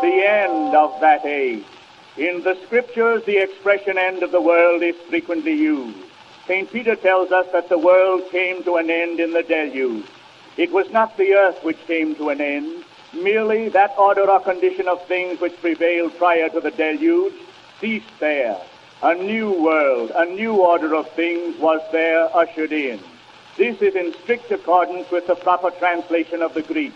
the end of that age. In the scriptures, the expression end of the world is frequently used. St. Peter tells us that the world came to an end in the deluge. It was not the earth which came to an end, merely that order or condition of things which prevailed prior to the deluge ceased there. A new world, a new order of things was there ushered in. This is in strict accordance with the proper translation of the Greek.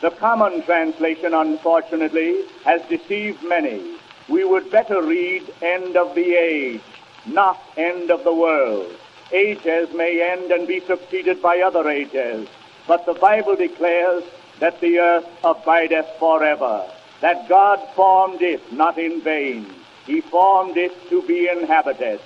The common translation, unfortunately, has deceived many. We would better read end of the age, not end of the world. Ages may end and be succeeded by other ages, but the Bible declares that the earth abideth forever, that God formed it not in vain. He formed it to be inhabited.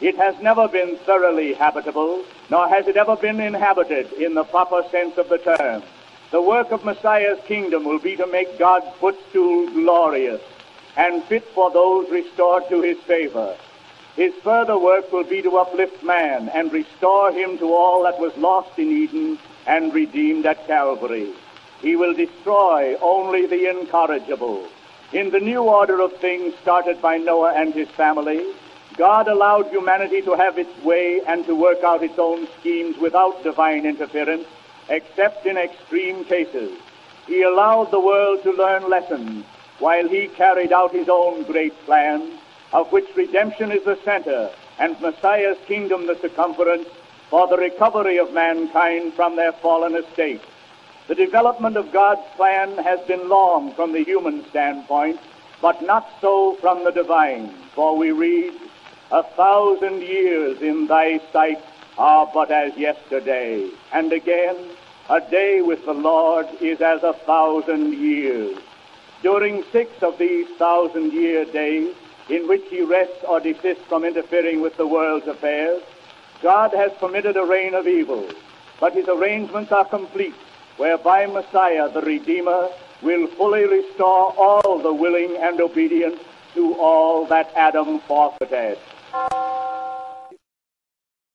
It has never been thoroughly habitable, nor has it ever been inhabited in the proper sense of the term. The work of Messiah's kingdom will be to make God's footstool glorious and fit for those restored to his favor. His further work will be to uplift man and restore him to all that was lost in Eden and redeemed at Calvary. He will destroy only the incorrigible. In the new order of things started by Noah and his family, God allowed humanity to have its way and to work out its own schemes without divine interference except in extreme cases. He allowed the world to learn lessons while he carried out his own great plan, of which redemption is the center and Messiah's kingdom the circumference for the recovery of mankind from their fallen estate. The development of God's plan has been long from the human standpoint, but not so from the divine. For we read, A thousand years in thy sight are but as yesterday. And again, a day with the Lord is as a thousand years. During six of these thousand year days, in which he rests or desists from interfering with the world's affairs, God has permitted a reign of evil, but his arrangements are complete, whereby Messiah, the Redeemer, will fully restore all the willing and obedient to all that Adam forfeited.